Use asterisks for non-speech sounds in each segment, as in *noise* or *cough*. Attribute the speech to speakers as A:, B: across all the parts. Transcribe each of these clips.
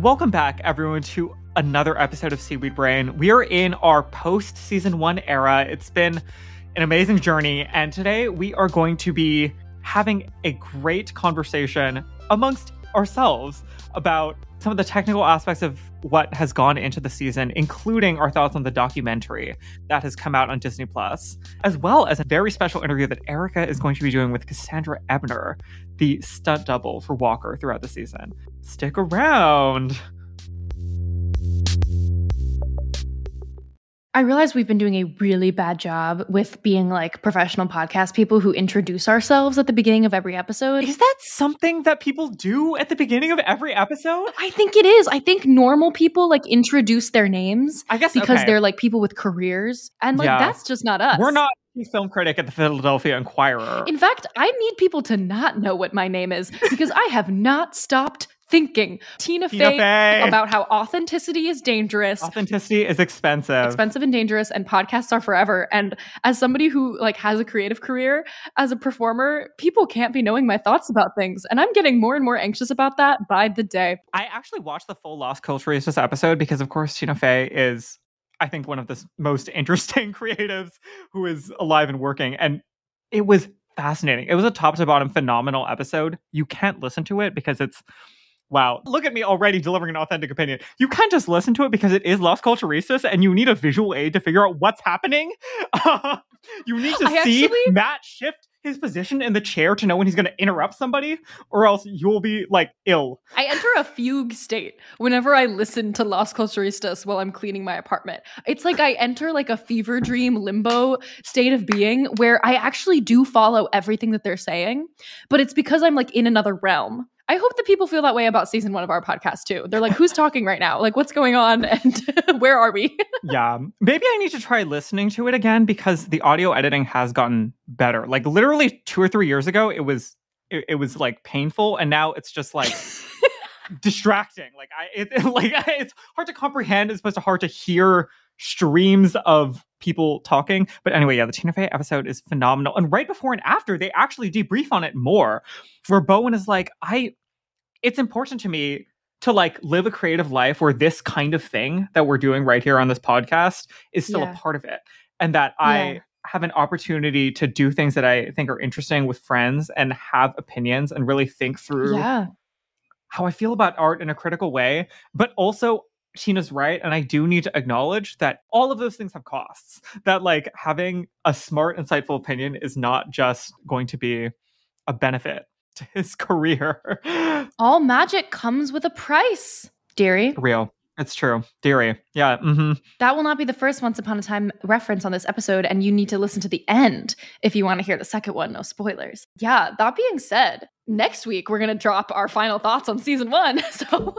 A: Welcome back, everyone, to another episode of Seaweed Brain. We are in our post season one era. It's been an amazing journey, and today we are going to be having a great conversation amongst ourselves about some of the technical aspects of what has gone into the season, including our thoughts on the documentary that has come out on Disney Plus, as well as a very special interview that Erica is going to be doing with Cassandra Ebner, the stunt double for Walker throughout the season. Stick around.
B: I realize we've been doing a really bad job with being like professional podcast people who introduce ourselves at the beginning of every episode.
A: Is that something that people do at the beginning of every episode?
B: I think it is. I think normal people like introduce their names.
A: I guess
B: because
A: okay.
B: they're like people with careers, and like
A: Yeah.
B: that's just not us.
A: We're not a film critic at the Philadelphia Inquirer.
B: In fact, I need people to not know what my name is because I have not stopped thinking. Tina,
A: Tina
B: Fey,
A: Fey.
B: about how authenticity is dangerous.
A: Authenticity is expensive.
B: expensive and dangerous and podcasts are forever and as somebody who like has a creative career as a performer people can't be knowing my thoughts about things and i'm getting more and more anxious about that by the day
A: I actually watched the full Las Culturistas episode because, of course, Tina Fey is, I think, one of the most interesting *laughs* creatives who is alive and working. And it was fascinating. It was a top to bottom phenomenal episode. You can't listen to it because it's, wow, look at me already delivering an authentic opinion. You can't just listen to it because it is Las Culturistas and you need a visual aid to figure out what's happening. *laughs* you need to
B: I
A: see
B: actually-
A: Matt shift his position in the chair to know when he's going to interrupt somebody or else you'll be like ill.
B: i enter a fugue state whenever i listen to las culturistas while i'm cleaning my apartment it's like i enter like a fever dream limbo state of being where i actually do follow everything that they're saying but it's because i'm like in another realm I hope that people feel that way about season one of our podcast too. They're like, who's talking right now? Like, what's going on? *laughs* And *laughs* where are we? *laughs*
A: yeah maybe i need to try listening to it again because the audio editing has gotten better like literally two or three years ago it was it, it was like painful and now it's just like distracting like i it, like it's hard to comprehend it's supposed to hard to hear streams of people talking but anyway yeah the tina fey episode is phenomenal and right before and after they actually debrief on it more where bowen is like i it's important to me to like live a creative life where this kind of thing that we're doing right here on this podcast is still
B: Yeah.
A: a part of it and that
B: Yeah.
A: i have an opportunity to do things that i think are interesting with friends and have opinions and really think through
B: yeah.
A: how i feel about art in a critical way but also Tina's right, and I do need to acknowledge that all of those things have costs. That like having a smart, insightful opinion is not just going to be a benefit to *laughs* his career.
B: All magic comes with a price, dearie.
A: Real. It's true. Deary. Yeah. hmm
B: That will not be the first Once Upon a Time reference on this episode, and you need to listen to the end if you want to hear the second one. No spoilers. Yeah, that being said, next week we're going to drop our final thoughts on season one. *laughs* So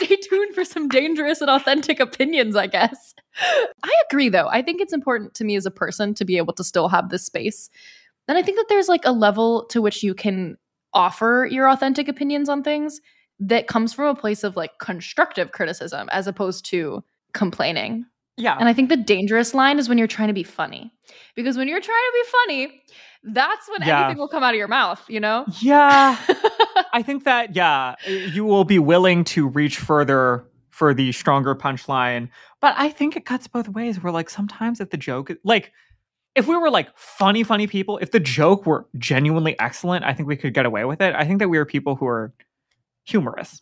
B: stay tuned for some dangerous and authentic opinions, I guess. I agree, though. I think it's important to me as a person to be able to still have this space. And I think that there's like a level to which you can offer your authentic opinions on things that comes from a place of like constructive criticism as opposed to complaining.
A: Yeah.
B: And I think the dangerous line is when you're trying to be funny. Because when you're trying to be funny, that's when
A: Yeah.
B: anything will come out of your mouth, you know?
A: yeah. *laughs* I think that, yeah, you will be willing to reach further for the stronger punchline. But I think it cuts both ways. We're like, sometimes if the joke, like, if we were like funny, funny people, if the joke were genuinely excellent, I think we could get away with it. I think that we are people who are humorous.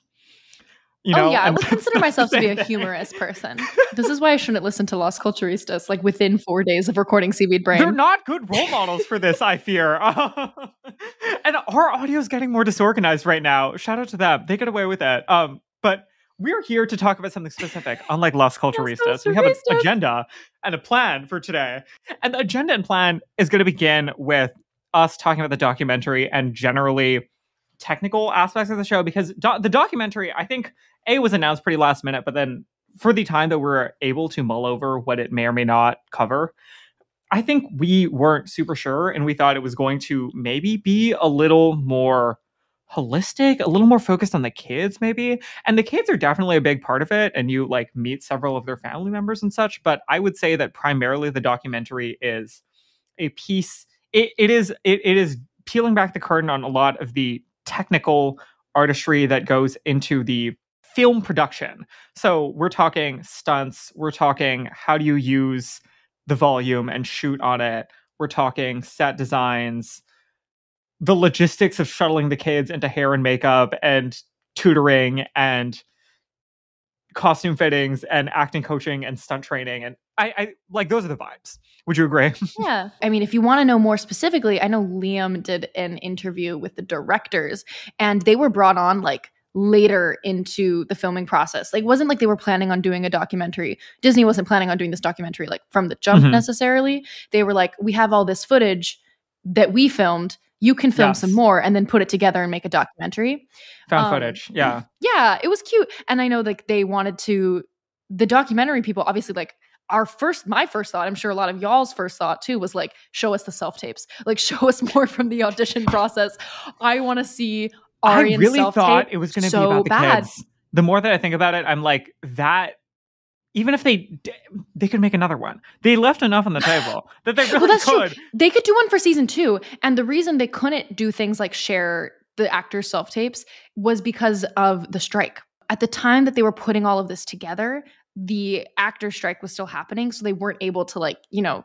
A: You know?
B: oh yeah, I would *laughs* consider myself to be a humorous person. *laughs* This is why I shouldn't listen to Las Culturistas like within four days of recording Seaweed Brain.
A: They're not good role models for this, I fear. *laughs* and our audio is getting more disorganized right now. Shout out to them. They get away with it. Um, but we're here to talk about something specific, unlike Las Culturistas. We have an agenda and a plan for today. And the agenda and plan is going to begin with us talking about the documentary and generally technical aspects of the show because do- the documentary, I think, A, was announced pretty last minute, but then for the time that we're able to mull over what it may or may not cover, I think we weren't super sure and we thought it was going to maybe be a little more holistic, a little more focused on the kids, maybe. And the kids are definitely a big part of it. And you like meet several of their family members and such. But I would say that primarily the documentary is a piece, it, it is it, it is peeling back the curtain on a lot of the technical artistry that goes into the film production. So we're talking stunts, we're talking how do you use the volume and shoot on it. We're talking set designs, the logistics of shuttling the kids into hair and makeup and tutoring and costume fittings and acting coaching and stunt training and I, I like those are the vibes. Would you agree? *laughs*
B: yeah. I mean, if you want to know more specifically, I know Liam did an interview with the directors and they were brought on like later into the filming process. Like wasn't like they were planning on doing a documentary. Disney wasn't planning on doing this documentary like from the jump
A: Mhm.
B: necessarily. They were like we have all this footage that we filmed. You can film
A: Yes.
B: some more and then put it together and make a documentary.
A: Found
B: Um,
A: footage. Yeah.
B: Yeah, it was cute. And I know like they wanted to the documentary people obviously like our first my first thought, I'm sure a lot of y'all's first thought too was like show us the self-tapes. Like *laughs* show us more from the audition *laughs* process. I want to see Ari
A: I really thought it was going to
B: so
A: be about the
B: bad.
A: kids. The more that I think about it, I'm like that. Even if they they could make another one, they left enough on the table *sighs* that they really
B: Well, that's true.
A: could.
B: They could do one for season 2 and the reason they couldn't do things like share the actors self-tapes was because of the strike. At the time that they were putting all of this together, the actor strike was still happening so they weren't able to like, you know,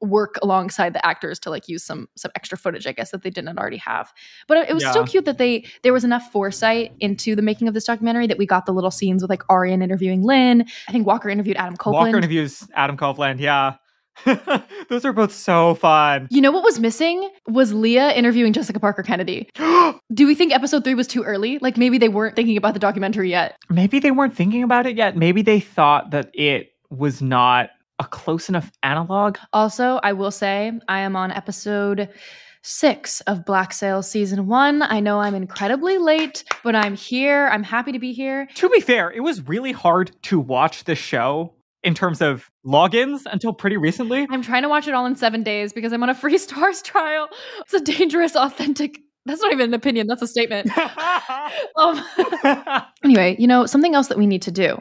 B: work alongside the actors to like use some some extra footage i guess that they didn't already have. But it was still cute that they there was enough foresight into the making of this documentary that we got the little scenes with like aryan interviewing lin. I think walker interviewed adam copeland.
A: Walker interviews Adam Copeland. Yeah, *laughs* those are both so fun.
B: you know what was missing? Was leah interviewing jessica parker kennedy. *gasps* Do we think episode three was too early? Like maybe they weren't thinking about the documentary yet.
A: Maybe they weren't thinking about it yet. Maybe they thought that it was not a close enough analog.
B: Also, I will say I am on episode six of Black Sails season one. I know I'm incredibly late, but I'm here. I'm happy to be here.
A: To be fair, it was really hard to watch the show in terms of logins until pretty recently.
B: I'm trying to watch it all in seven days because I'm on a *laughs* free Starz trial. It's a dangerous, authentic. That's not even an opinion. That's a statement. *laughs* Um, *laughs* anyway, you know, something else that we need to do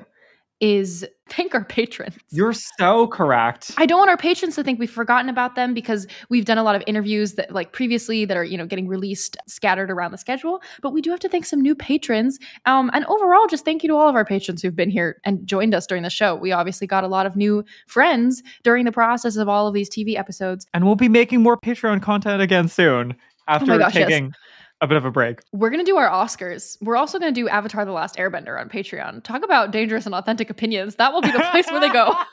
B: is *laughs* thank our patrons.
A: You're so correct.
B: I don't want our patrons to think we've forgotten about them because we've done a lot of interviews that like previously that are, you know, getting released scattered around the schedule, but we do have to thank some new patrons. Um and overall just thank you to all of our patrons who've been here and joined us during the show. We obviously got a lot of new friends during the process of all of these TV episodes.
A: and we'll be making more Patreon content again soon after
B: gosh, yes.
A: A bit of a break.
B: We're going to do our Oscars. We're also going to do Avatar the Last Airbender on Patreon. Talk about dangerous and authentic opinions. That will be the place where they go. *laughs*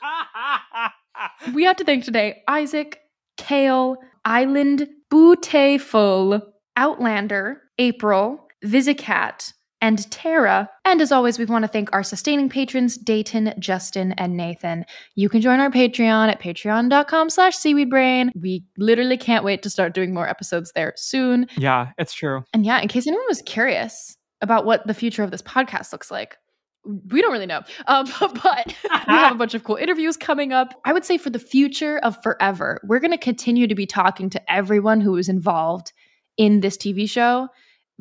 B: We have to thank today Isaac, Kale, Island, Booteful, Outlander, April, Visicat, and Tara. And as always, we want to thank our sustaining patrons, Dayton, Justin, and Nathan. You can join our Patreon at patreon.com slash seaweedbrain. We literally can't wait to start doing more episodes there soon.
A: yeah, it's true.
B: And yeah, in case anyone was curious about what the future of this podcast looks like, we don't really know. *laughs* Um, but we have a *laughs* bunch of cool interviews coming up. I would say for the future of forever, we're going to continue to be talking to everyone who is involved in this TV show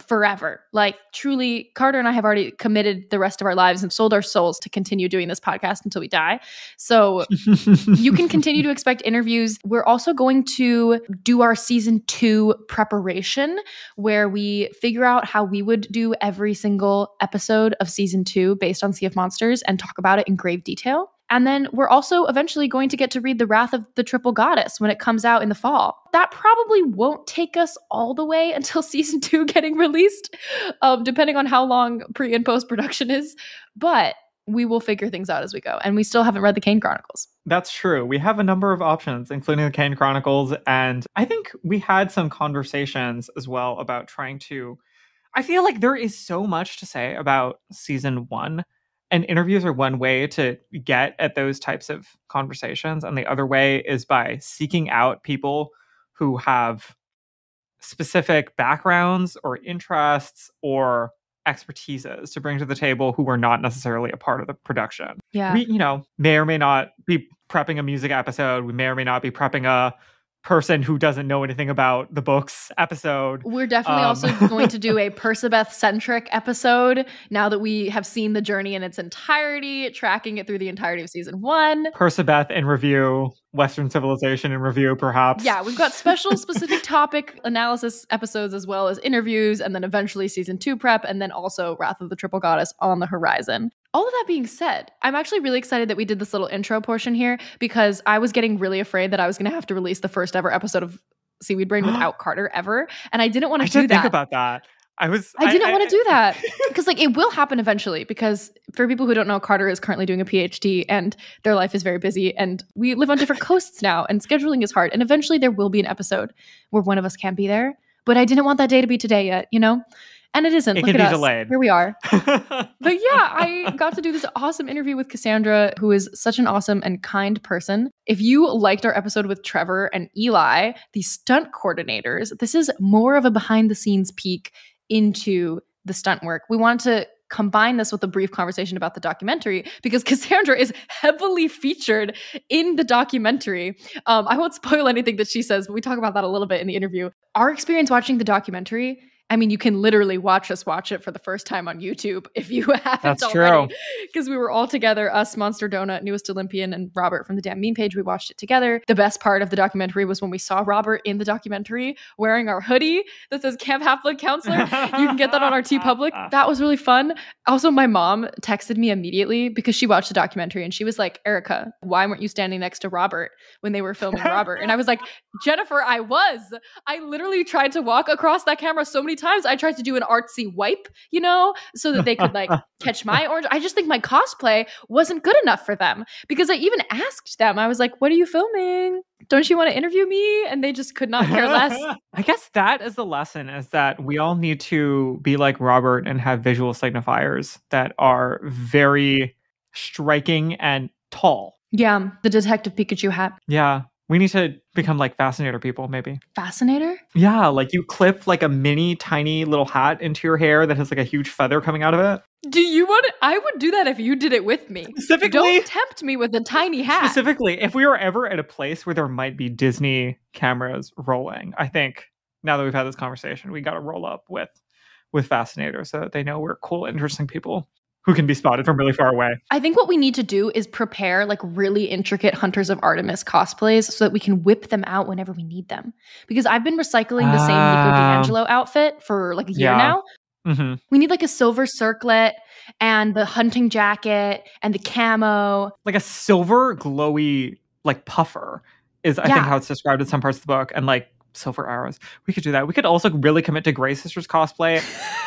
B: forever. Like truly, Carter and I have already committed the rest of our lives and sold our souls to continue doing this podcast until we die. So *laughs* you can continue to expect interviews. We're also going to do our season two preparation where we figure out how we would do every single episode of season two based on Sea of Monsters and talk about it in grave detail. And then we're also eventually going to get to read The Wrath of the Triple Goddess when it comes out in the fall. That probably won't take us all the way *laughs* until season two getting released, um, depending on how long pre and post production is. But we will figure things out as we go. And we still haven't read the Kane Chronicles.
A: That's true. We have a number of options, including the Kane Chronicles. And I think we had some conversations as well about trying to. I feel like there is so much to say about season one, and interviews are one way to get at those types of conversations. And the other way is by seeking out people who have specific backgrounds or interests or expertises to bring to the table who were not necessarily a part of the production
B: Yeah.
A: we you know may or may not be prepping a music episode we may or may not be prepping a person who doesn't know anything about the books episode.
B: We're definitely
A: Um,
B: also *laughs* going to do a Percabeth centric episode now that we have seen the journey in its entirety, tracking it through the entirety of season one.
A: Percabeth in review, Western civilization in review, perhaps.
B: Yeah, we've got special specific *laughs* topic analysis episodes as well as interviews, and then eventually season two prep, and then also Wrath of the Triple Goddess on the horizon. All of that being said, I'm actually really excited that we did this little intro portion here because I was getting really afraid that I was going to have to release the first ever episode of Seaweed Brain without *gasps* Carter ever, and I didn't want to do that.
A: think about that. I was.
B: I didn't want to do that *laughs* because like it will happen eventually because for people who don't know Carter is currently doing a PhD and their life is very busy and we live on different coasts now and scheduling is hard and eventually there will be an episode where one of us can't be there but I didn't want that day to be today yet you know and it isn't
A: It
B: Look
A: can
B: at
A: be
B: us.
A: delayed.
B: here we are *laughs* but yeah, I got to do this awesome interview with Cassandra, who is such an awesome and kind person. If you liked our episode with Trevor and Eli, the stunt coordinators, this is more of a behind the scenes peek into the stunt work. We want to combine this with a brief conversation about the documentary because *laughs* Cassandra is heavily featured in the documentary. Um, I won't *laughs* spoil anything that she says, but we talk about that a little bit in the interview. Our experience watching the documentary. I mean, you can literally watch us watch it for the first time on YouTube if you *laughs* haven't
A: That's
B: already. Because we were all together, us, Monster Donut, Newest Olympian, and Robert from the Damn Meme page. We watched it together. The best part of the documentary was when we saw Robert in the documentary wearing our hoodie that says Camp Half Blood Counselor. You can get that on our TeePublic. *laughs* That was really fun. Also, my mom texted me immediately because she watched the documentary and she was like, Erica, why weren't you standing next to Robert when they were filming Robert? And I was like, *laughs* Jennifer, I was. I literally tried to walk across that camera so many times. I tried to do an artsy wipe, you know, so that they could like *laughs* catch my orange. I just think my cosplay wasn't good enough for them because I even asked them, I was like, what are you filming? Don't you want to interview me? And they just could not care less. *laughs*
A: I guess that is the lesson is that we all need to be like Robert and have visual signifiers that are very striking and tall.
B: Yeah, the Detective Pikachu hat.
A: Yeah. We need to become like fascinator people, maybe.
B: Fascinator?
A: Yeah, like you clip like a mini tiny little hat into your hair that has like a huge feather coming out of it.
B: Do you want to? I would do that if you did it with me.
A: Specifically,
B: Don't tempt me with a tiny hat.
A: specifically, if we were ever at a place where there might be Disney cameras rolling, I think now that we've had this conversation, we got to roll up with with Fascinator so that they know we're cool, interesting people who can be spotted from really far away.
B: I think what we need to do is prepare like really intricate Hunters of Artemis cosplays so that we can whip them out whenever we need them. Because I've been recycling the same Nico
A: Ah.
B: di Angelo outfit for like a year
A: Yeah.
B: now.
A: hmm
B: We need like a silver circlet and the hunting jacket and the camo.
A: Like a silver glowy like puffer is I think how it's described in some parts of the book, and like silver arrows. We could do that. We could also really commit to Grey Sisters cosplay.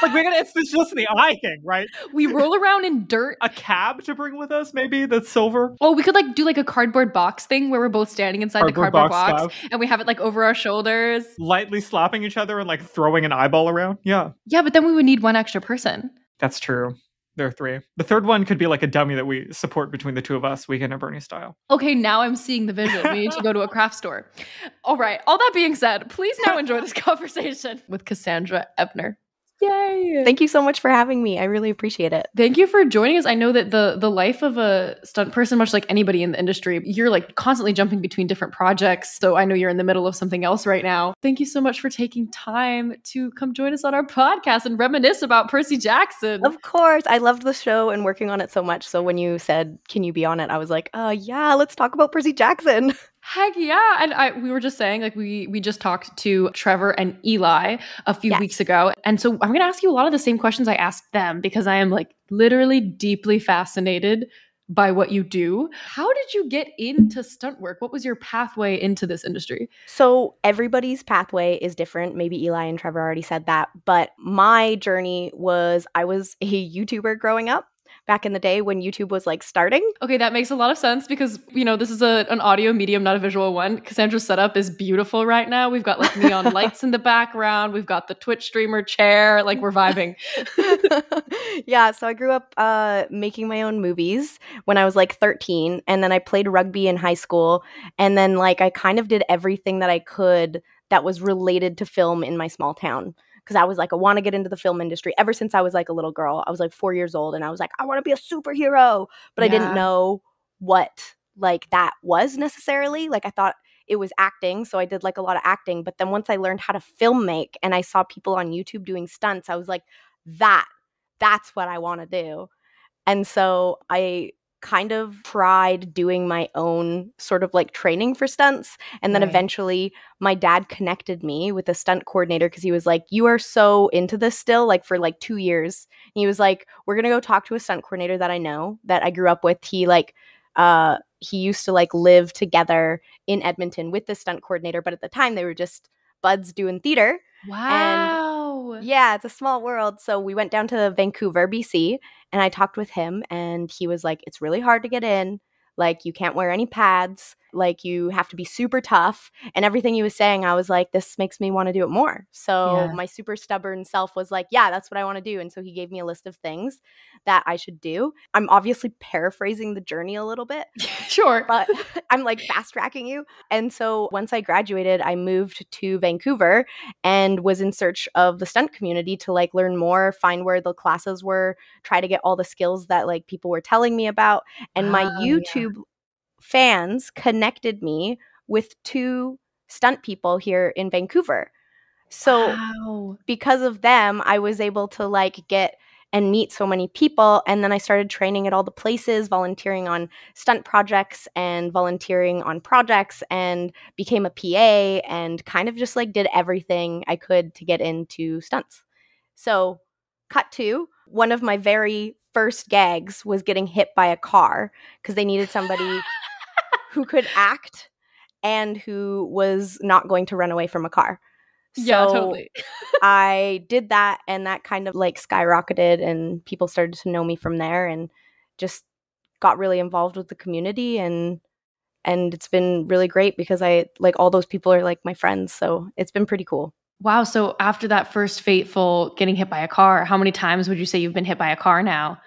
A: like we're *laughs* gonna it's just the eye thing, right?
B: We roll around in dirt.
A: A cab to bring with us, maybe that's silver.
B: Oh, we could like do like a cardboard box thing where we're both standing inside
A: Cardboard
B: the cardboard
A: box
B: box, and we have it like over our shoulders.
A: Lightly slapping each other and like throwing an eyeball around. Yeah.
B: Yeah, but then we would need one extra person.
A: That's true. There are three. The third one could be like a dummy that we support between the two of us, Weekend at Bernie style.
B: Okay, now I'm seeing the vision. We need to go to a craft store. All right. All that being said, please now enjoy this *laughs* conversation with Cassandra Ebner. Yay!
C: Thank you so much for having me. I really appreciate it.
B: Thank you for joining us. I know that the the life of a stunt person, much like anybody in the industry, you're like constantly jumping between different projects. So I know you're in the middle of something else right now. Thank you so much for taking time to come join us on our podcast and reminisce about Percy Jackson.
C: Of course, I loved the show and working on it so much. So when you said, "Can you be on it?" I was like, "Uh, yeah, let's talk about Percy Jackson." *laughs*
B: Heck yeah. And I we were just saying, like we we just talked to Trevor and Eli a few
C: Yes.
B: weeks ago. And so I'm gonna ask you a lot of the same questions I asked them because I am like literally deeply fascinated by what you do. How did you get into stunt work? What was your pathway into this industry?
C: So everybody's pathway is different. Maybe Eli and Trevor already said that, but my journey was I was a YouTuber growing up back in the day when YouTube was like starting.
B: Okay, that makes a lot of sense because you know this is a, an audio medium, not a visual one. Cassandra's setup is beautiful right now. We've got like neon *laughs* lights in the background. We've got the Twitch streamer chair. Like we're vibing. *laughs*
C: yeah, so I grew up uh, making my own movies when I was like 13, and then I played rugby in high school, and then like I kind of did everything that I could that was related to film in my small town because I was like, I want to get into the film industry ever since I was like a little girl. I was like four years old, and I was like, I want to be a superhero, but I didn't know what like that was necessarily. Like I thought it was acting. So I did like a lot of acting. But then once I learned how to film make and I saw people on YouTube doing stunts, I was like, that, that's what I want to do. And so I kind of tried doing my own sort of like training for stunts. And then
B: Right.
C: eventually my dad connected me with a stunt coordinator because he was like, You are so into this still, like for like two years. And he was like, We're gonna go talk to a stunt coordinator that I know that I grew up with. He like uh he used to like live together in Edmonton with the stunt coordinator, but at the time they were just buds doing theater.
B: Wow.
C: Yeah, it's a small world. So we went down to Vancouver, BC, and I talked with him, and he was like, It's really hard to get in. Like, you can't wear any pads. Like, you have to be super tough. And everything he was saying, I was like, This makes me want to do it more. So
B: Yeah.
C: my super stubborn self was like, Yeah, that's what I want to do. And so he gave me a list of things that I should do. I'm obviously paraphrasing the journey a little bit *laughs*
B: sure.
C: but *laughs* I'm like fast tracking you. And so once I graduated, I moved to Vancouver and was in search of the stunt community to like learn more, find where the classes were, try to get all the skills that like people were telling me about. And my
B: ah,
C: YouTube. yeah. Fans connected me with two stunt people here in Vancouver. So
B: wow.
C: because of them, I was able to like get and meet so many people. And then I started training at all the places, volunteering on stunt projects and volunteering on projects, and became a PA and kind of just like did everything I could to get into stunts. So, cut to one of my very first gags was getting hit by a car because they needed somebody *laughs* who could act and who was not going to run away from a car.
B: yeah, totally. *laughs*
C: I did that and that kind of like skyrocketed and people started to know me from there and just got really involved with the community and and it's been really great because I like all those people are like my friends so it's been pretty cool.
B: Wow. So after that first fateful getting hit by a car, how many times would you say you've been hit by a car now?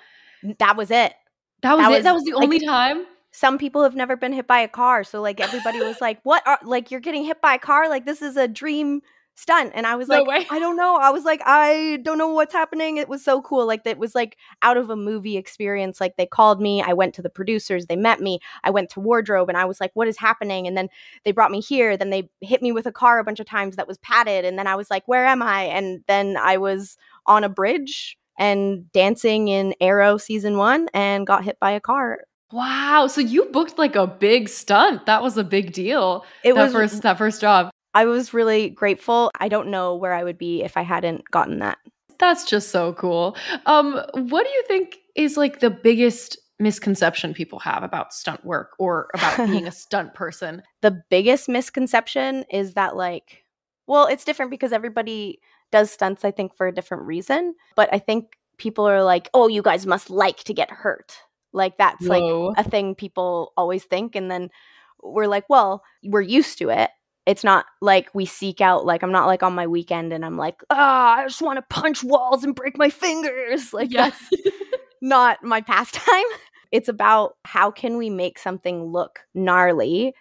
C: That was it.
B: That was
C: That
B: it.
C: was,
B: that was the
C: like-
B: only time.
C: Some people have never been hit by a car so like everybody was like what are like you're getting hit by a car like this is a dream stunt and I was
B: No
C: like
B: way.
C: I don't know. I was like I don't know what's happening. It was so cool. Like it was like out of a movie experience. Like they called me, I went to the producers, they met me. I went to wardrobe and I was like what is happening? And then they brought me here, then they hit me with a car a bunch of times that was padded and then I was like where am I? And then I was on a bridge and dancing in Arrow season 1 and got hit by a car.
B: Wow. So you booked like a big stunt. That was a big deal.
C: It
B: that
C: was
B: first that first job.
C: I was really grateful. I don't know where I would be if I hadn't gotten that.
B: That's just so cool. Um, what do you think is like the biggest misconception people have about stunt work or about being a *laughs* stunt person?
C: the biggest misconception is that like well it's different because everybody does stunts i think for a different reason but i think people are like oh you guys must like to get hurt like that's like a thing people always think and then we're like well we're used to it it's not like we seek out like i'm not like on my weekend and i'm like ah i just want to punch walls and break my fingers like
B: Yeah.
C: that's not my pastime. *laughs* It's about how can we make something look gnarly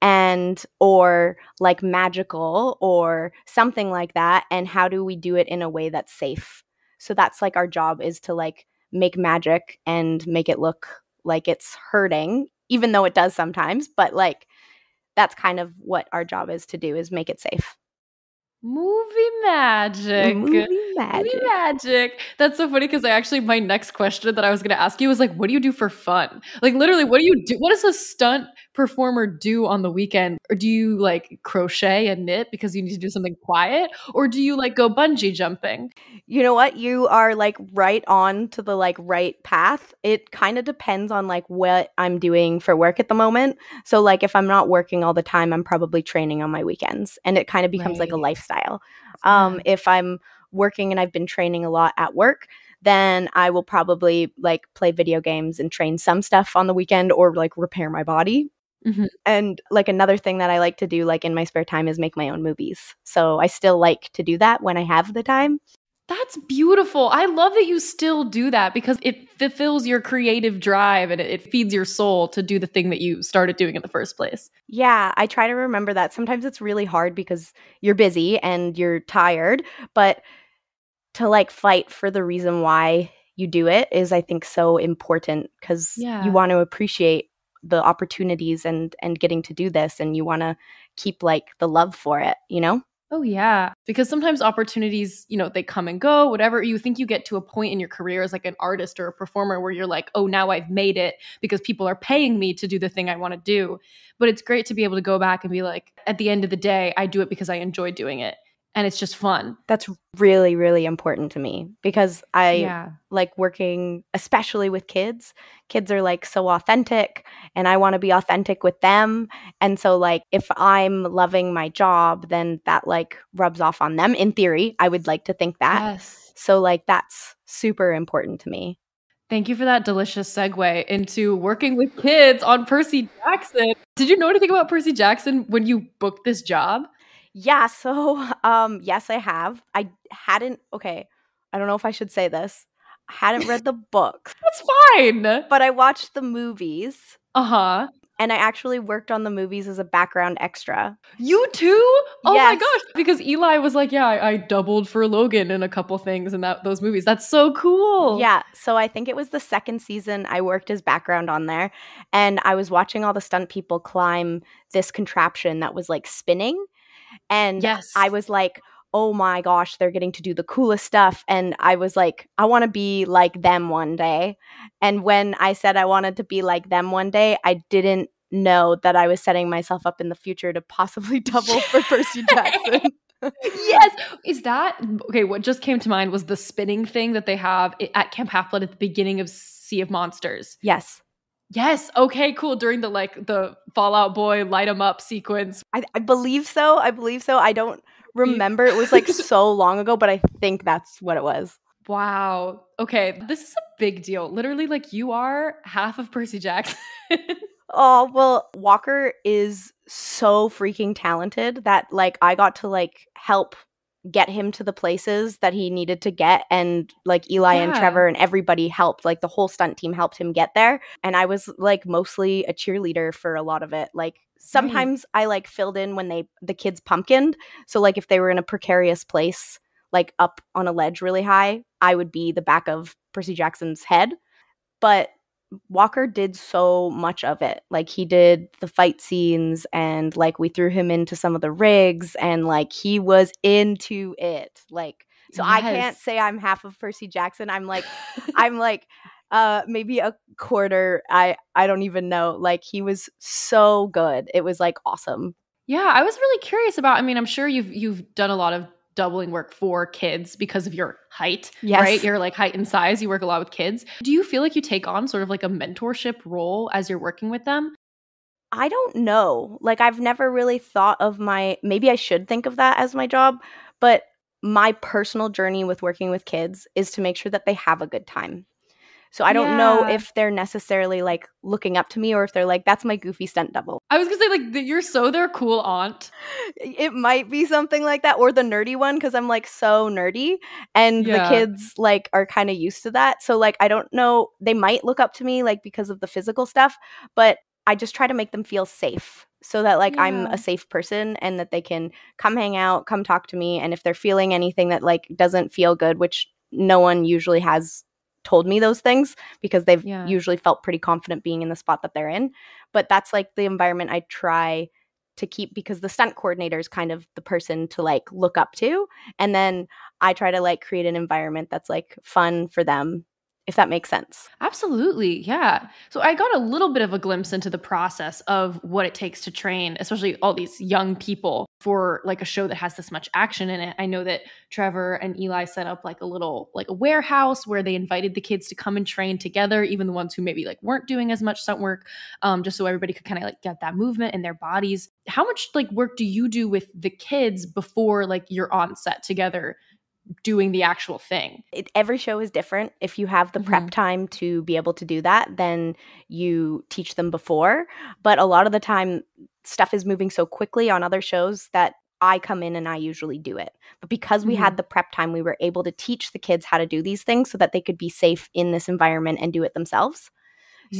C: and or like magical or something like that and how do we do it in a way that's safe. So that's like our job is to like make magic and make it look like it's hurting even though it does sometimes, but like that's kind of what our job is to do is make it safe.
B: Movie magic.
C: Movie
B: Movie
C: magic.
B: magic. That's so funny because I actually my next question that I was going to ask you was like, what do you do for fun? Like literally, what do you do? What is a stunt performer do on the weekend? Or do you like crochet and knit because you need to do something quiet, or do you like go bungee jumping?
C: You know what? You are like right on to the like right path. It kind of depends on like what I'm doing for work at the moment. So like if I'm not working all the time, I'm probably training on my weekends and it kind of becomes like a lifestyle. Um if I'm working and I've been training a lot at work, then I will probably like play video games and train some stuff on the weekend or like repair my body.
B: Mhm.
C: And like another thing that I like to do like in my spare time is make my own movies. So I still like to do that when I have the time.
B: That's beautiful. I love that you still do that because it fulfills your creative drive and it, feeds your soul to do the thing that you started doing in the first place.
C: Yeah, I try to remember that. Sometimes it's really hard because you're busy and you're tired, but to like fight for the reason why you do it is I think so important cuz
B: Yeah.
C: you want to appreciate the opportunities and and getting to do this and you want to keep like the love for it, you know?
B: Oh yeah, because sometimes opportunities, you know, they come and go, whatever. You think you get to a point in your career as like an artist or a performer where you're like, "Oh, now I've made it because people are paying me to do the thing I want to do." But it's great to be able to go back and be like, at the end of the day, I do it because I enjoy doing it and it's just fun.
C: That's really really important to me because I
B: yeah.
C: like working especially with kids. Kids are like so authentic and I want to be authentic with them. And so like if I'm loving my job, then that like rubs off on them in theory. I would like to think that.
B: Yes.
C: So like that's super important to me.
B: Thank you for that delicious segue into working with kids on Percy Jackson. Did you know anything about Percy Jackson when you booked this job?
C: Yeah, so *laughs* um yes, I have. I hadn't okay, I don't know if I should say this. I hadn't read the *laughs* books,
B: That's fine.
C: but I watched the movies
B: Uh huh.
C: and I actually worked on the movies as a background extra.
B: You too? Oh my gosh! Because Eli was like, "Yeah, I, I doubled for Logan in a couple things in that those movies. That's so cool."
C: Yeah, so I think it was the second season I worked as background on there and I was watching all the stunt people climb this contraption that was like spinning and
B: Yes.
C: I was like, "Oh my gosh, they're getting to do the coolest stuff." And I was like, "I want to be like them one day." And when I said I wanted to be like them one day, I didn't know that I was setting myself up in the future to possibly *laughs* double for Percy Jackson. *laughs*
B: yes. Is that okay? What just came to mind was the spinning thing that they have at Camp Half Blood at the beginning of Sea of Monsters.
C: yes.
B: Yes. Okay. Cool. During the like the Fall Out Boy light 'em up sequence.
C: I, I believe so. I believe so. I don't *laughs* remember. It was like so long ago, but I think that's what it was.
B: Wow. Okay. This is a big deal. Literally, like you are half of Percy Jackson. *laughs*
C: Oh, well, Walker is so freaking talented that like I got to like help get him to the places that he needed to get and like Eli and Trevor and everybody helped like the whole stunt team helped him get there and I was like mostly a cheerleader for a lot of it like sometimes I like filled in when they the kids pumpkined so like if they were in a precarious place like up on a ledge really high I would be the back of Percy Jackson's head but Walker did so much of it. Like he did the fight scenes and like we threw him into some of the rigs and like he was into it. Like so I can't say I'm half of Percy Jackson. I'm like *laughs* I'm like uh maybe a quarter. I I don't even know. Like he was so good. It was like awesome.
B: Yeah, I was really curious about. I mean, I'm sure you've you've done a lot of doubling work for kids because of your height,
C: Yes.
B: right? Your like height and size. You work a lot with kids. Do you feel like you take on sort of like a mentorship role as you're working with them?
C: I don't know. Like I've never really thought of my maybe I should think of that as my job, but my personal journey with working with kids is to make sure that they have a good time. So I don't know if they're necessarily like looking up to me or if they're like that's my goofy stunt double.
B: I was gonna say like you're so their cool aunt.
C: It might be something like that or the nerdy one cuz I'm like so nerdy and
B: Yeah.
C: the kids like are kind of used to that. So like I don't know, they might look up to me like because of the physical stuff, but I just try to make them feel safe so that like I'm a safe person and that they can come hang out, come talk to me and if they're feeling anything that like doesn't feel good, which no one usually has told me those things because they've
B: Yeah.
C: usually felt pretty confident being in the spot that they're in, but that's like the environment I try to keep because the stunt coordinator is kind of the person to like look up to and then I try to like create an environment that's like fun for them if that makes sense.
B: Absolutely. Yeah. So I got a little bit of a glimpse into the process of what it takes to train, especially all these young people for like a show that has this much action in it. I know that Trevor and Eli set up like a little like a warehouse where they invited the kids to come and train together, even the ones who maybe like weren't doing as much stunt work, um, just so everybody could kind of like get that movement in their bodies. How much like work do you do with the kids before like you're on set together doing the actual thing?
C: it, every show is different. If you have the prep mm-hmm. time to be able to do that, then you teach them before. But a lot of the time, stuff is moving so quickly on other shows that I come in and I usually do it. But because we had mm-hmm. the prep time, we were able to teach the kids how to do these things so that they could be safe in this environment and do it themselves.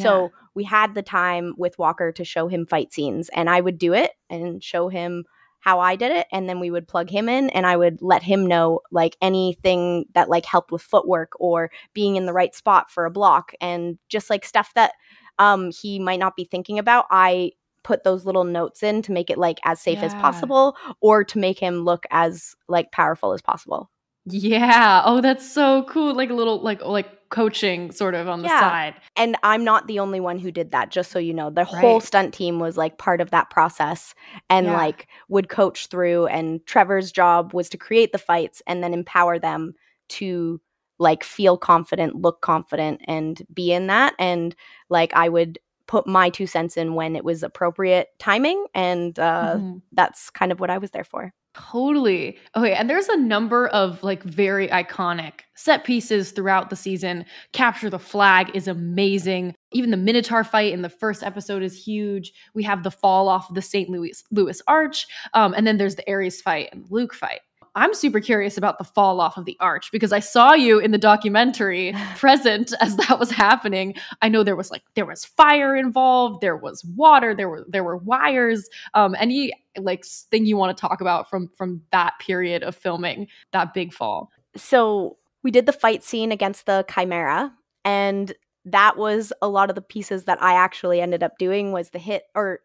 C: So we had the time with Walker to show him fight scenes, and I would do it and show him how I did it, and then we would plug him in, and I would let him know like anything that like helped with footwork or being in the right spot for a block, and just like stuff that um he might not be thinking about i put those little notes in to make it like as safe as possible or to make him look as like powerful as possible
B: Yeah. Oh, that's so cool. Like a little like like coaching sort of on the
C: Yeah.
B: side.
C: and i'm not the only one who did that just so you know the whole stunt team was like part of that process and
B: Yeah.
C: like would coach through and trevor's job was to create the fights and then empower them to like feel confident look confident and be in that and like i would put my two cents in when it was appropriate timing and uh
B: Mhm.
C: that's kind of what i was there for
B: Totally. Okay, and there's a number of like very iconic set pieces throughout the season. Capture the flag is amazing. Even the Minotaur fight in the first episode is huge. We have the fall off of the St. Louis Louis Arch, um, and then there's the Ares fight and the Luke fight. I'm super curious about the fall off of the arch because I saw you in the documentary *sighs* present as that was happening. I know there was like there was fire involved, there was water, there were there were wires. Um, any like thing you want to talk about from from that period of filming that big fall?
C: so we did the fight scene against the chimera and that was a lot of the pieces that i actually ended up doing was the hit or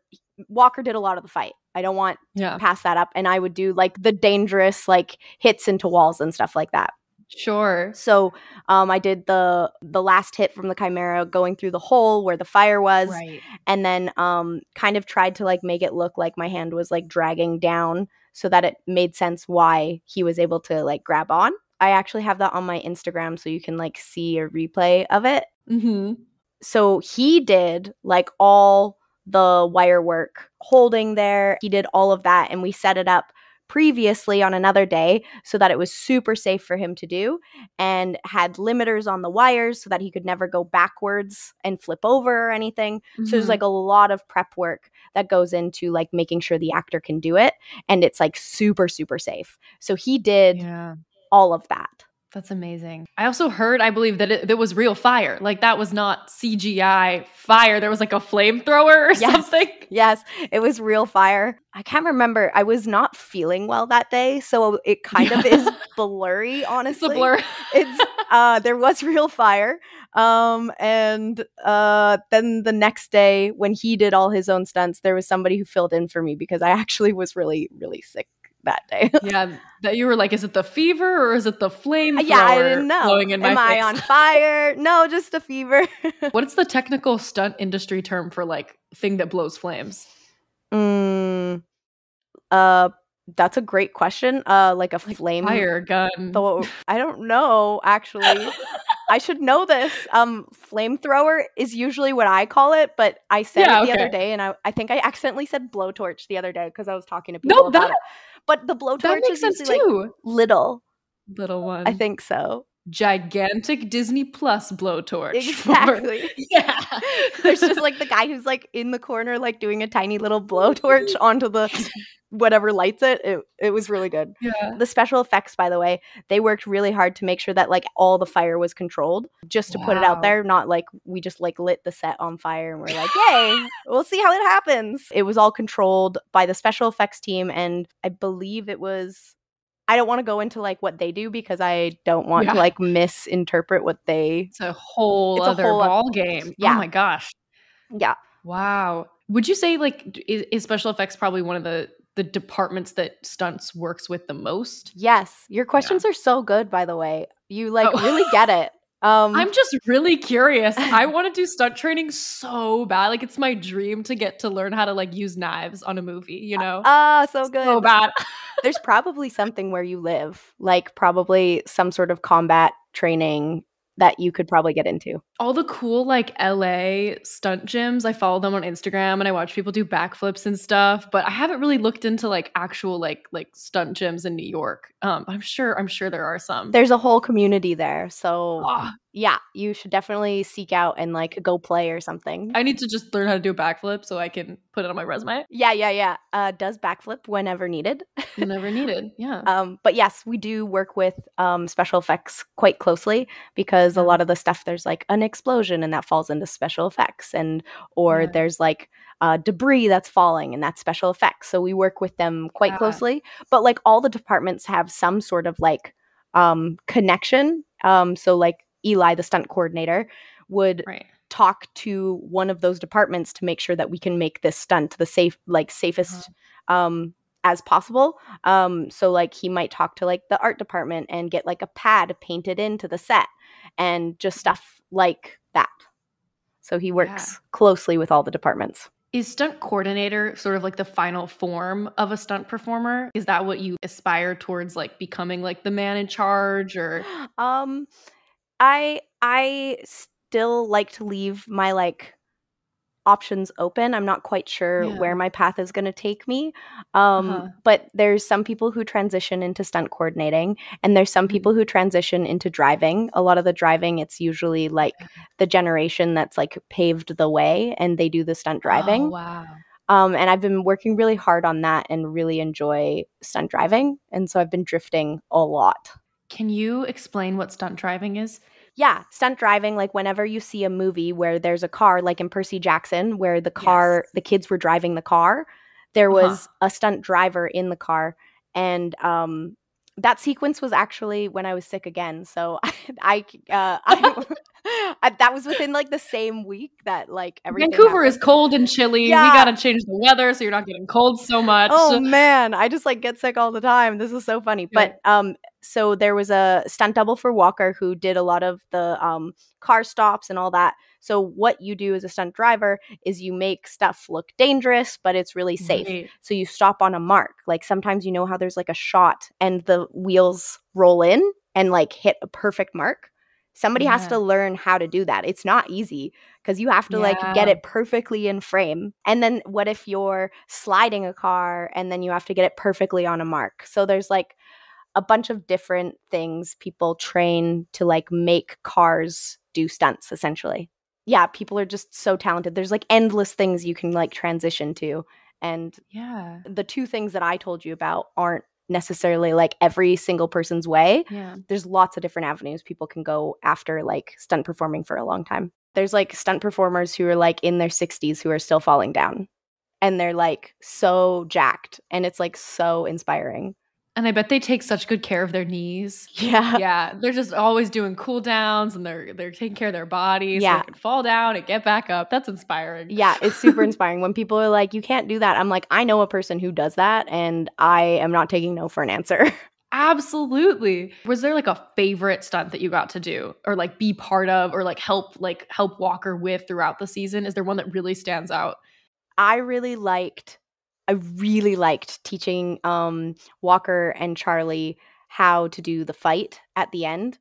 C: walker did a lot of the fight i don't want
B: Yeah,
C: to pass that up and i would do like the dangerous like hits into walls and stuff like that
B: sure.
C: so um i did the the last hit from the chimera going through the hole where the fire was
B: Right.
C: and then um kind of tried to like make it look like my hand was like dragging down so that it made sense why he was able to like grab on i actually have that on my instagram so you can like see a replay of it
B: Mm-hmm.
C: so he did like all the wire work holding there he did all of that and we set it up previously on another day so that it was super safe for him to do and had limiters on the wires so that he could never go backwards and flip over or anything so
B: Mm-hmm.
C: there's like a lot of prep work that goes into like making sure the actor can do it and it's like super super safe so he did
B: yeah.
C: all of that
B: That's amazing. I also heard, I believe, that it, there was real fire. Like that was not CGI fire. There was like a flamethrower or
C: Yes.
B: something.
C: Yes, it was real fire. I can't remember. I was not feeling well that day, so it kind of is *laughs* blurry,
B: It's
C: honestly.
B: a blur.
C: It's uh there was real fire. Um and uh then the next day when he did all his own stunts, there was somebody who filled in for me because I actually was really really sick that day. *laughs*
B: yeah, that you were like, is it the fever or is it the flame?
C: yeah, I didn't know.
B: Blowing in my
C: Am I
B: face?
C: on fire? No, just a fever. *laughs*
B: What's the technical stunt industry term for like thing that blows flames?
C: mm, uh that's a great question. Uh like a
B: Like
C: flame
B: fire gun.
C: Though I don't know actually. *laughs* I should know this. Um, flamethrower is usually what I call it, but I said
B: Yeah,
C: it the other day, and I, I think I accidentally said blowtorch the other day because I was talking to people
B: no,
C: about
B: that
C: it. But the blowtorch is
B: sense
C: usually like little.
B: Little one.
C: I think so.
B: gigantic Disney Plus blowtorch. *laughs* for-
C: Exactly.
B: yeah. *laughs* *laughs*
C: There's just like the guy who's like in the corner, like doing a tiny little blowtorch onto the whatever lights it. It it was really good.
B: yeah.
C: The special effects, by the way, they worked really hard to make sure that like all the fire was controlled. Just to put it out there, not like we just like lit the set on fire and we're like, yay, *laughs* we'll see how it happens. It was all controlled by the special effects team, and I believe it was. I don't want to go into like what they do because I don't want
B: Yeah.
C: to like misinterpret what they.
B: It's a whole
C: It's a
B: other
C: whole oth-
B: ball game.
C: Oh yeah.
B: Oh my gosh.
C: Yeah,
B: Wow. Would you say like is, is special effects probably one of the the departments that stunts works with the most?
C: yes, your questions are so good. By the way, you like
B: Oh.
C: really get it. *laughs* Um,
B: I'm just really curious. I *laughs* want to do stunt training so bad. Like it's my dream to get to learn how to like use knives on a movie, you know?
C: ah, so good.
B: so bad. *laughs*
C: there's probably something where you live, like probably some sort of combat training that you could probably get into.
B: all the cool like LA stunt gyms. I follow them on Instagram and I watch people do backflips and stuff, but I haven't really looked into like actual like like stunt gyms in New York. Um, I'm sure I'm sure there are some.
C: There's a whole community there. So,
B: Ah,
C: yeah, you should definitely seek out and like go play or something.
B: I need to just learn how to do a backflip so I can put it on my resume.
C: yeah, yeah, yeah. Uh, does backflip whenever needed. *laughs*
B: Never needed. Yeah.
C: Um, but yes, we do work with um, special effects quite closely because a lot of the stuff there's like an explosion and that falls into special effects, and or
B: Yeah.
C: there's like uh, debris that's falling and that's special effects. So we work with them quite
B: Yeah.
C: closely. But like all the departments have some sort of like um, connection. Um, so like Eli, the stunt coordinator, would
B: right.
C: talk to one of those departments to make sure that we can make this stunt the safe like safest um as possible um so like he might talk to like the art department and get like a pad painted into the set and just stuff like that so he works closely with all the departments
B: Is stunt coordinator sort of like the final form of a stunt performer? Is that what you aspire towards, like becoming like the man in charge or?
C: um i i still like to leave my like options open i'm not quite sure
B: Yeah.
C: where my path is going to take me um
B: Uh-huh.
C: but there's some people who transition into stunt coordinating and there's some people who transition into driving a lot of the driving it's usually like the generation that's like paved the way and they do the stunt driving
B: Oh, wow.
C: um, and I've been working really hard on that and really enjoy stunt driving. And so I've been drifting a lot.
B: Can you explain what stunt driving is?
C: Yeah, stunt driving, like whenever you see a movie where there's a car, like in Percy Jackson, where the car,
B: Yes.
C: the kids were driving the car, there
B: Uh-huh.
C: was a stunt driver in the car. And um, that sequence was actually when I was sick again. So *laughs* I, uh, I, *laughs* *laughs* I, that was within like the same week that like everything.
B: Vancouver is cold and chilly.
C: Yeah.
B: We got to change the weather so you're not getting cold so much.
C: Oh man, I just like get sick all the time. This is so funny.
B: Yeah.
C: But um so there was a stunt double for Walker who did a lot of the um car stops and all that. So what you do as a stunt driver is you make stuff look dangerous, but it's really safe.
B: Right.
C: So you stop on a mark. Like sometimes you know how there's like a shot and the wheels roll in and like hit a perfect mark. Somebody has to learn how to do that. It's not easy because you have to like get it perfectly in frame. And then what if you're sliding a car and then you have to get it perfectly on a mark? So there's like a bunch of different things people train to like make cars do stunts essentially. Yeah, people are just so talented. There's like endless things you can like transition to. And
B: Yeah.
C: the two things that I told you about aren't necessarily like every single person's way.
B: Yeah.
C: There's lots of different avenues people can go after like stunt performing for a long time. There's like stunt performers who are like in their 60s who are still falling down and they're like so jacked and it's like so inspiring.
B: And I bet they take such good care of their knees.
C: Yeah.
B: yeah, they're just always doing cool downs and they're they're taking care of their bodies. so
C: Yeah.
B: they can fall down and get back up. That's inspiring.
C: Yeah, it's super *laughs* inspiring. When people are like, you can't do that, I'm like, I know a person who does that and I am not taking no for an answer. *laughs*
B: Absolutely. Was there like a favorite stunt that you got to do or like be part of or like help like help Walker with throughout the season? Is there one that really stands out?
C: I really liked I really liked teaching um Walker and Charlie how to do the fight at the end.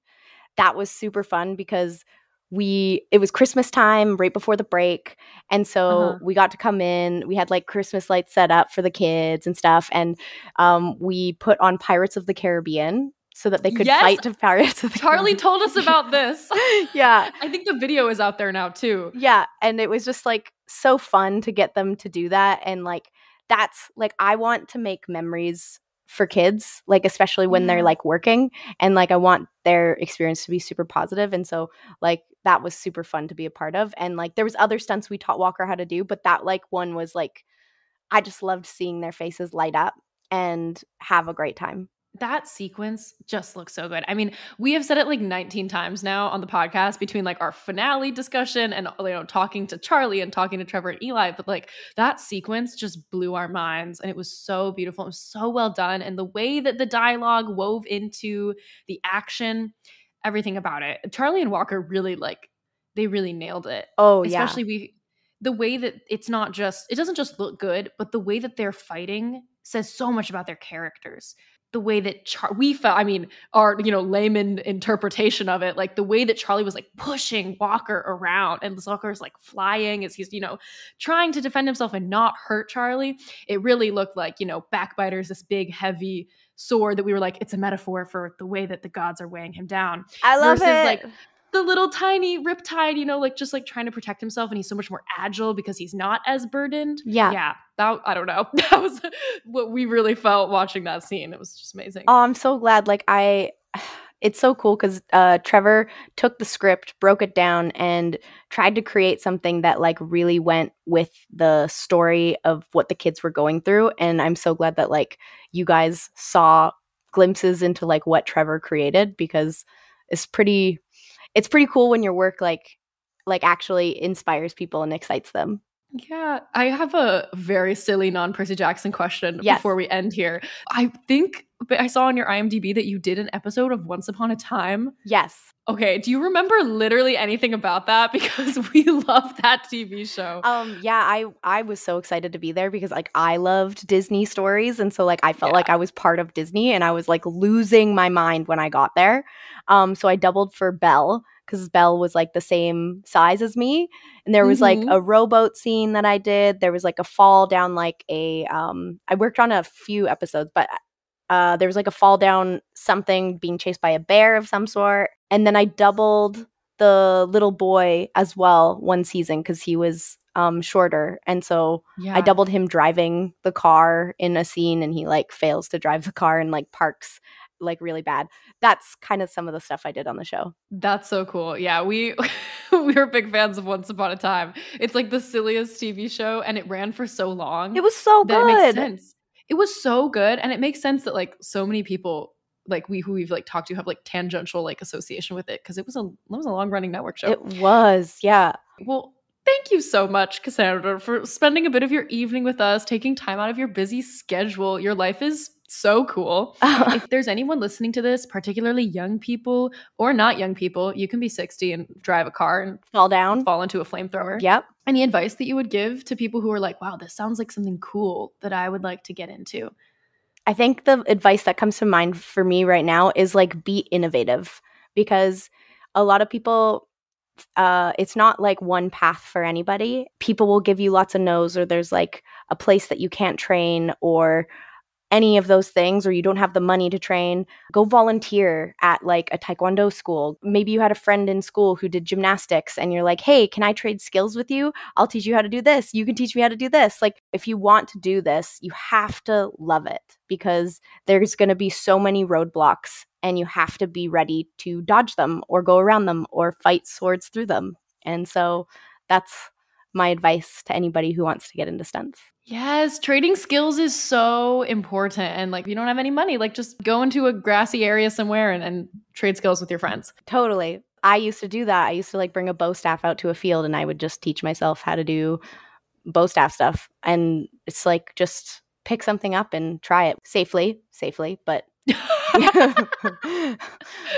C: That was super fun because we it was Christmas time right before the break and so
B: Uh-huh.
C: we got to come in we had like Christmas lights set up for the kids and stuff and um we put on Pirates of the Caribbean so that they could
B: Yes!
C: fight to Pirates of the
B: Charlie
C: Caribbean.
B: told us about *laughs* this.
C: yeah *laughs*
B: I think the video is out there now too.
C: yeah and it was just like so fun to get them to do that and like that's like i want to make memories for kids like especially when they're mm-hmm. like working and like i want their experience to be super positive and so like that was super fun to be a part of and like there was other stunts we taught walker how to do but that like one was like i just loved seeing their faces light up and have a great time
B: That sequence just looks so good. I mean, we have said it like 19 times now on the podcast between like our finale discussion and you know talking to Charlie and talking to Trevor and Eli, but like that sequence just blew our minds and it was so beautiful. Was so well done and the way that the dialogue wove into the action, everything about it. Charlie and Walker really like they really nailed it.
C: oh yeah
B: Especially we the way that it's not just it doesn't just look good, but the way that they're fighting says so much about their characters. The way that Char- we felt, I mean, our you know layman interpretation of it, like the way that Charlie was like pushing Walker around, and Walker's like flying as he's you know trying to defend himself and not hurt Charlie. It really looked like you know backbiters, this big heavy sword that we were like, it's a metaphor for the way that the gods are weighing him down
C: i love
B: versus,
C: it
B: like, the little tiny riptide, you know, like just like trying to protect himself, and he's so much more agile because he's not as burdened.
C: yeah
B: Yeah, that I don't know. *laughs* That was what we really felt watching that scene. It was just amazing.
C: Oh, I'm so glad. Like I *sighs* it's so cool because uh Trevor took the script, broke it down, and tried to create something that like really went with the story of what the kids were going through. And I'm so glad that like you guys saw glimpses into like what Trevor created because it's pretty it's pretty cool when your work like like actually inspires people and excites them.
B: Yeah, I have a very silly non Percy Jackson question
C: Yes.
B: before we end here. I think but I saw on your IMDb that you did an episode of Once Upon a Time.
C: Yes.
B: Okay, do you remember literally anything about that? *laughs* Because we love that TV show.
C: Um yeah, I I was so excited to be there because like I loved Disney stories and so like I felt
B: Yeah.
C: like I was part of Disney and I was like losing my mind when I got there. Um so I doubled for Belle cuz Belle was like the same size as me and there was like
B: Mhm.
C: a rowboat scene that I did. There was like a fall down like a um I worked on a few episodes but uh there was like a fall down something being chased by a bear of some sort and then I doubled the little boy as well one season because he was um shorter and so
B: yeah.
C: i doubled him driving the car in a scene and he like fails to drive the car and like parks like really bad that's kind of some of the stuff i did on the show
B: That's so cool. Yeah, we *laughs* we were big fans of Once Upon a Time. It's like the silliest TV show and it ran for so long.
C: it was so
B: that it makes sense. It was so good, and it makes sense that like so many people, like we who we've like talked to, have like tangential like association with it because it was a it was a long running network show.
C: it was yeah
B: well, thank you so much, Cassandra, for spending a bit of your evening with us, taking time out of your busy schedule. Your life is so cool. *laughs* if there's anyone listening to this, particularly young people or not young people, you can be 60 and drive a car and
C: fall down
B: fall into a flamethrower
C: yep
B: any advice that you would give to people who are like, wow, this sounds like something cool that I would like to get into?
C: I think the advice that comes to mind for me right now is like be innovative because a lot of people uh it's not like one path for anybody. People will give you lots of no's or there's like a place that you can't train or any of those things or you don't have the money to train, go volunteer at like a taekwondo school. Maybe you had a friend in school who did gymnastics and you're like, "Hey, can I trade skills with you? I'll teach you how to do this. You can teach me how to do this." Like if you want to do this, you have to love it because there's going to be so many roadblocks and you have to be ready to dodge them or go around them or fight swords through them. And so that's my advice to anybody who wants to get into stunts.
B: Yes, trading skills is so important. And like, if you don't have any money, like just go into a grassy area somewhere and, and trade skills with your friends.
C: Totally. I used to do that. I used to like bring a bow staff out to a field and I would just teach myself how to do bow staff stuff. And it's like just pick something up and try it safely, safely, but *laughs* *laughs*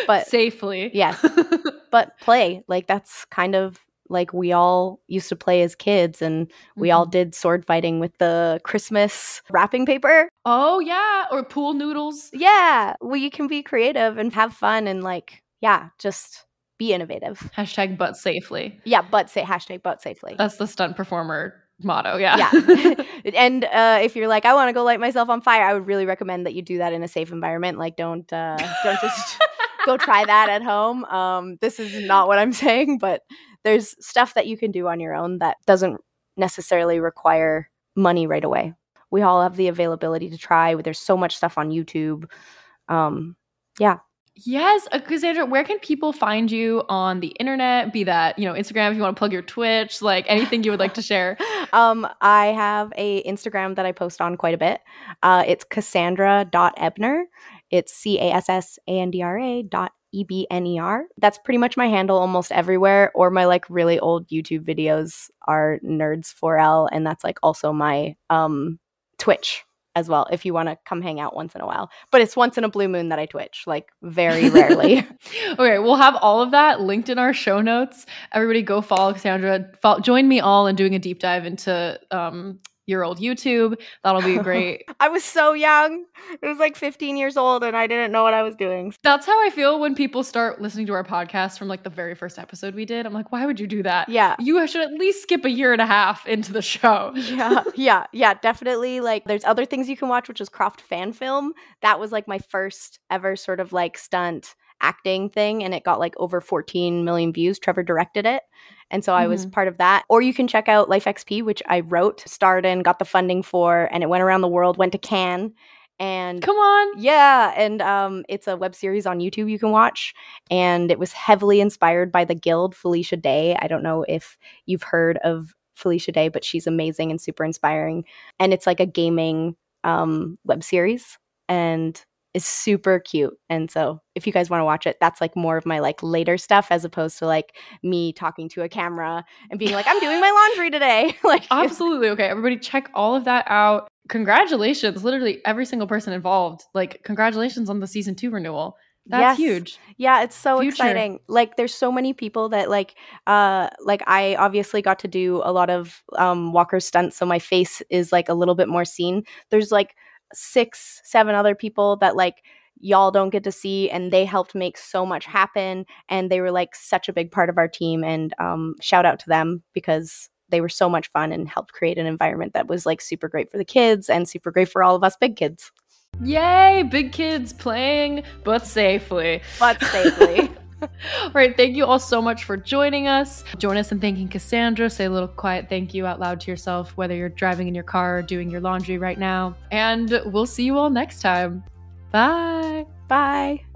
C: but
B: safely.
C: yes. *laughs* but play. Like that's kind of like we all used to play as kids and we all
B: Mhm.
C: did sword fighting with the Christmas wrapping paper.
B: Oh, yeah. Or pool noodles.
C: Yeah, well you can be creative and have fun and like yeah, just be innovative.
B: Hashtag but safely.
C: Yeah, but say hashtag but safely.
B: That's the stunt performer motto. Yeah.
C: yeah. *laughs* and uh, if you're like, I want to go light myself on fire, I would really recommend that you do that in a safe environment. Like, don't uh, don't just *laughs* go try that at home. Um, this is not what I'm *laughs* saying, but there's stuff that you can do on your own that doesn't necessarily require money right away. We all have the availability to try. There's so much stuff on YouTube. Um, yeah.
B: Yes, uh, Cassandra, where can people find you on the internet? Be that, you know, Instagram if you want to plug your Twitch, like anything you would like to share. *laughs*
C: um, I have a Instagram that I post on quite a bit. Uh, it's Cassandra.ebner. It's C A S S A N D R A dot E B N E R. That's pretty much my handle almost everywhere. Or my like really old YouTube videos are Nerds4L, and that's like also my um Twitch as well. If you want to come hang out once in a while, but it's once in a blue moon that I Twitch, like very *laughs* rarely.
B: okay, we'll have all of that linked in our show notes. Everybody go follow Cassandra. Fo- join me all in doing a deep dive into um, your old YouTube. That'll be *laughs* great.
C: I was so young. It was like 15 years old, and I didn't know what I was doing.
B: That's how I feel when people start listening to our podcast from like the very first episode we did. I'm like, why would you do that?
C: Yeah.
B: You should at least skip a year and a half into the show.
C: yeah, yeah, yeah, definitely. Like, there's other things you can watch, which is Croft fan film. That was like my first ever sort of like stunt acting thing, and it got like over 14 million views. Trevor directed it. And so I was part of that. Or you can check out Life XP, which I wrote, starred in, got the funding for, and it went around the world, went to Cannes. And
B: Come on.
C: yeah, and um, it's a web series on YouTube you can watch, and it was heavily inspired by the Guild Felicia Day. I don't know if you've heard of Felicia Day, but she's amazing and super inspiring. And it's like a gaming um, web series, and is super cute. And so if you guys want to watch it, that's like more of my like later stuff as opposed to like me talking to a camera and being like, I'm doing my laundry today. *laughs* like
B: Absolutely. Okay, everybody check all of that out. Congratulations. Literally every single person involved. Like congratulations on the season 2 renewal. That's
C: Yes.
B: huge.
C: Yeah, it's so
B: Future.
C: exciting. Like there's so many people that like uh like I obviously got to do a lot of um walker stunts so my face is like a little bit more seen. There's like 6 7 other people that like y'all don't get to see and they helped make so much happen and they were like such a big part of our team and um shout out to them because they were so much fun and helped create an environment that was like super great for the kids and super great for all of us big kids.
B: Yay, big kids playing but safely.
C: But safely. *laughs*
B: All right, thank you all so much for joining us. Join us in thanking Cassandra. Say a little quiet thank you out loud to yourself, whether you're driving in your car or doing your laundry right now. And we'll see you all next time. Bye.
C: Bye.